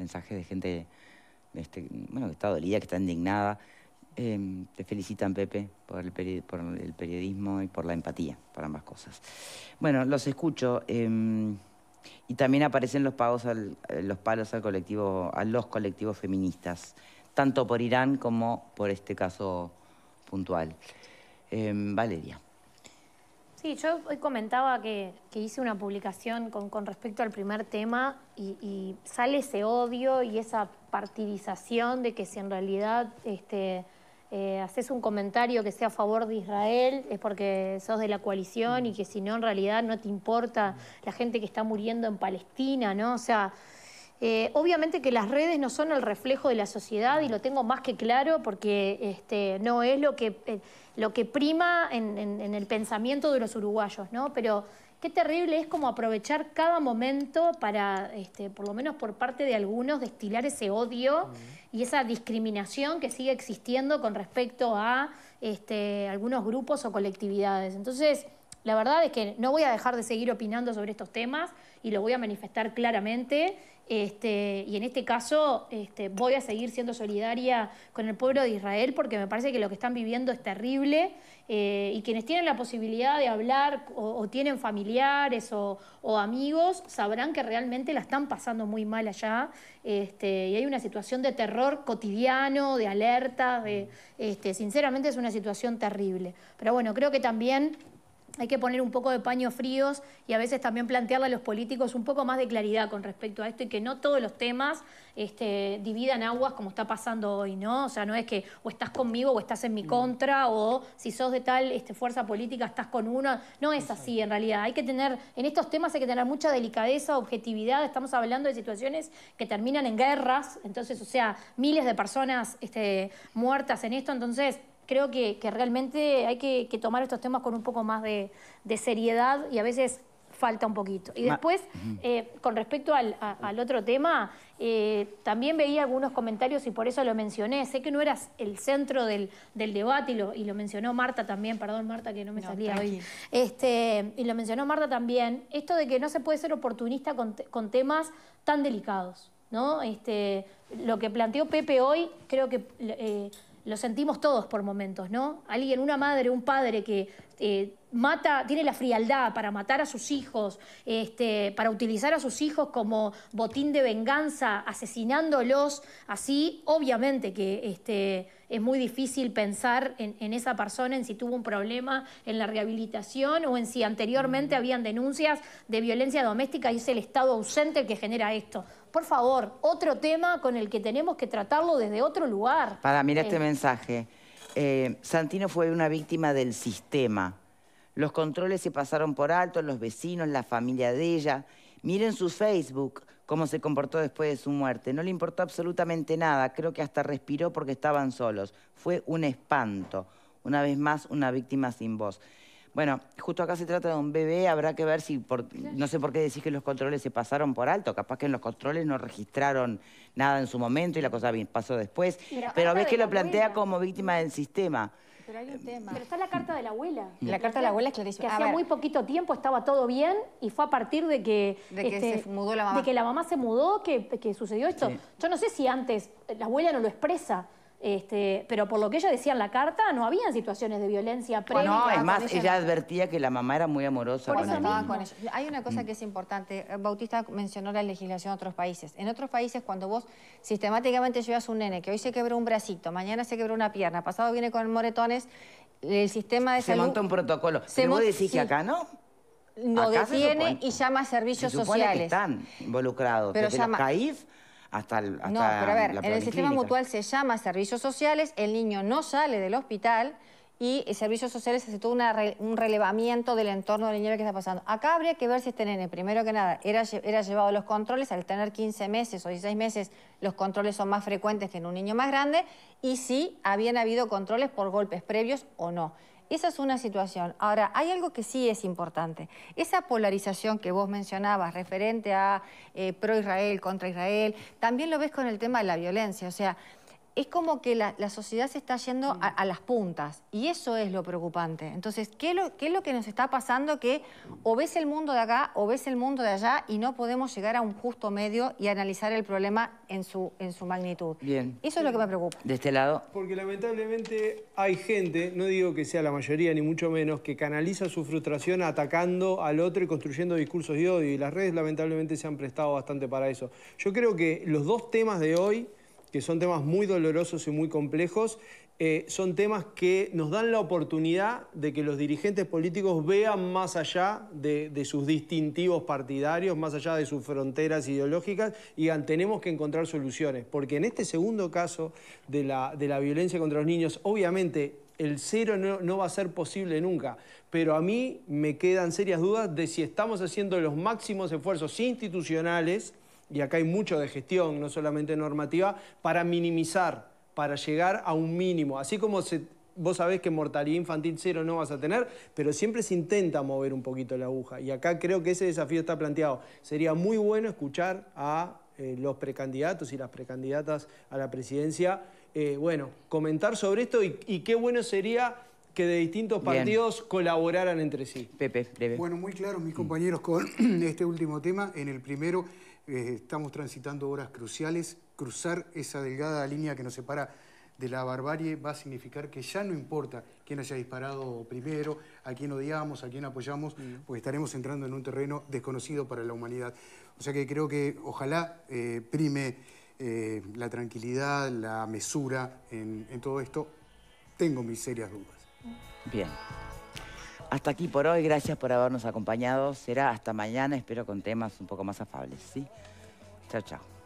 mensajes de gente este, bueno, que está dolida, que está indignada. Em, te felicitan, Pepe, por el, por el, periodismo y por la empatía, por ambas cosas. Bueno, los escucho. Em, y también aparecen los pagos los palos al colectivo, a los colectivos feministas, tanto por Irán como por este caso puntual. Em, Valeria. Sí, yo hoy comentaba que, hice una publicación con, respecto al primer tema y, sale ese odio y esa partidización de que si en realidad este, eh, haces un comentario que sea a favor de Israel es porque sos de la coalición y que si no en realidad no te importa la gente que está muriendo en Palestina, ¿no? O sea, eh, obviamente que las redes no son el reflejo de la sociedad y lo tengo más que claro porque este, no es lo que... Eh, lo que prima en, el pensamiento de los uruguayos, ¿no? Pero qué terrible es como aprovechar cada momento para, este, por lo menos por parte de algunos, destilar ese odio y esa discriminación que sigue existiendo con respecto a este, algunos grupos o colectividades. Entonces, la verdad es que no voy a dejar de seguir opinando sobre estos temas y lo voy a manifestar claramente. Este, y en este caso este, voy a seguir siendo solidaria con el pueblo de Israel porque me parece que lo que están viviendo es terrible eh, y quienes tienen la posibilidad de hablar o, tienen familiares o, amigos sabrán que realmente la están pasando muy mal allá este, y hay una situación de terror cotidiano, de alerta, de, sinceramente es una situación terrible. Pero bueno, creo que también hay que poner un poco de paños fríos y a veces también plantearle a los políticos un poco más de claridad con respecto a esto y que no todos los temas este, dividan aguas como está pasando hoy, ¿no? O sea, no es que o estás conmigo o estás en mi contra o si sos de tal este, fuerza política estás con uno. No es así en realidad. Hay que tener, en estos temas hay que tener mucha delicadeza, objetividad. Estamos hablando de situaciones que terminan en guerras, entonces, o sea, miles de personas este, muertas en esto, entonces creo que, realmente hay que, tomar estos temas con un poco más de, seriedad y a veces falta un poquito. Y después, eh, con respecto al, otro tema, eh, también veía algunos comentarios y por eso lo mencioné. Sé que no eras el centro del, debate y lo, y lo, mencionó Marta también, perdón Marta que no me salía hoy. Este, y lo mencionó Marta también, esto de que no se puede ser oportunista con, temas tan delicados. ¿no? Este, lo que planteó Pepe hoy, creo que... Eh, lo sentimos todos por momentos, ¿no? Alguien, una madre, un padre que eh, mata, tiene la frialdad para matar a sus hijos, este, para utilizar a sus hijos como botín de venganza, asesinándolos así, obviamente que este, es muy difícil pensar en, esa persona, en si tuvo un problema en la rehabilitación o en si anteriormente habían denuncias de violencia doméstica y es el Estado ausente el que genera esto. Por favor, otro tema con el que tenemos que tratarlo desde otro lugar. Para, mira este eh, mensaje. Eh, Santino fue una víctima del sistema. Los controles se pasaron por alto, los vecinos, la familia de ella. Miren su Facebook, cómo se comportó después de su muerte. No le importó absolutamente nada. Creo que hasta respiró porque estaban solos. Fue un espanto. Una vez más, una víctima sin voz. Bueno, justo acá se trata de un bebé, habrá que ver si, no sé por qué decís que los controles se pasaron por alto, capaz que en los controles no registraron nada en su momento y la cosa pasó después, pero ves que lo plantea como víctima del sistema. Pero hay un tema. Pero está la carta de la abuela. La carta de la abuela es clarísima. Que hacía muy poquito tiempo estaba todo bien y fue a partir de que... De que se este, mudó la mamá. De que la mamá se mudó que, sucedió esto. Yo no sé si antes la abuela no lo expresa, este, pero por lo que ella decía en la carta, no había situaciones de violencia previa. No, es más, ella, advertía que la mamá era muy amorosa con, Hay una cosa mm. que es importante. Bautista mencionó la legislación de otros países. En otros países, cuando vos sistemáticamente llevas un nene que hoy se quebró un bracito, mañana se quebró una pierna, pasado viene con moretones, el sistema de se salud... Se monta un protocolo. Se vos decís que acá no? No detiene y llama a servicios sociales. Que están involucrados. Pero llama... CAIF hasta el No, pero a ver, en el sistema mutual se llama servicios sociales, el niño no sale del hospital y servicios sociales hace todo un relevamiento del entorno del niño que está pasando. Acá habría que ver si este nene, primero que nada, era, era llevado a los controles, al tener 15 meses o 16 meses, los controles son más frecuentes que en un niño más grande, y si habían habido controles por golpes previos o no. Esa es una situación. Ahora, hay algo que sí es importante. Esa polarización que vos mencionabas referente a eh, pro-Israel, contra Israel, también lo ves con el tema de la violencia. O sea, es como que la, sociedad se está yendo a, las puntas y eso es lo preocupante. Entonces, ¿qué es lo, ¿qué es lo, que nos está pasando? Que o ves el mundo de acá o ves el mundo de allá y no podemos llegar a un justo medio y analizar el problema en su, en su magnitud. Bien. Eso es lo que me preocupa. De este lado. Porque lamentablemente hay gente, no digo que sea la mayoría ni mucho menos, que canaliza su frustración atacando al otro y construyendo discursos de odio y las redes lamentablemente se han prestado bastante para eso. Yo creo que los dos temas de hoy que son temas muy dolorosos y muy complejos, eh, son temas que nos dan la oportunidad de que los dirigentes políticos vean más allá de, sus distintivos partidarios, más allá de sus fronteras ideológicas y digan, tenemos que encontrar soluciones. Porque en este segundo caso de la, de la violencia contra los niños, obviamente el cero no, no, va a ser posible nunca, pero a mí me quedan serias dudas de si estamos haciendo los máximos esfuerzos institucionales y acá hay mucho de gestión, no solamente normativa, para minimizar, para llegar a un mínimo. Así como vos sabés que mortalidad infantil cero no vas a tener, pero siempre se intenta mover un poquito la aguja. Y acá creo que ese desafío está planteado. Sería muy bueno escuchar a eh, los precandidatos y las precandidatas a la presidencia, eh, bueno, comentar sobre esto y, qué bueno sería que de distintos partidos colaboraran entre sí. Pepe, breve. Bueno, muy claro, mis compañeros, con este último tema. En el primero eh, estamos transitando horas cruciales. Cruzar esa delgada línea que nos separa de la barbarie va a significar que ya no importa quién haya disparado primero, a quién odiamos, a quién apoyamos, mm. porque estaremos entrando en un terreno desconocido para la humanidad. O sea que creo que ojalá eh, prime eh, la tranquilidad, la mesura en, en todo esto. Tengo mis serias dudas. Bien. Hasta aquí por hoy, gracias por habernos acompañado. Será hasta mañana, espero con temas un poco más afables, ¿sí? Chao, chao.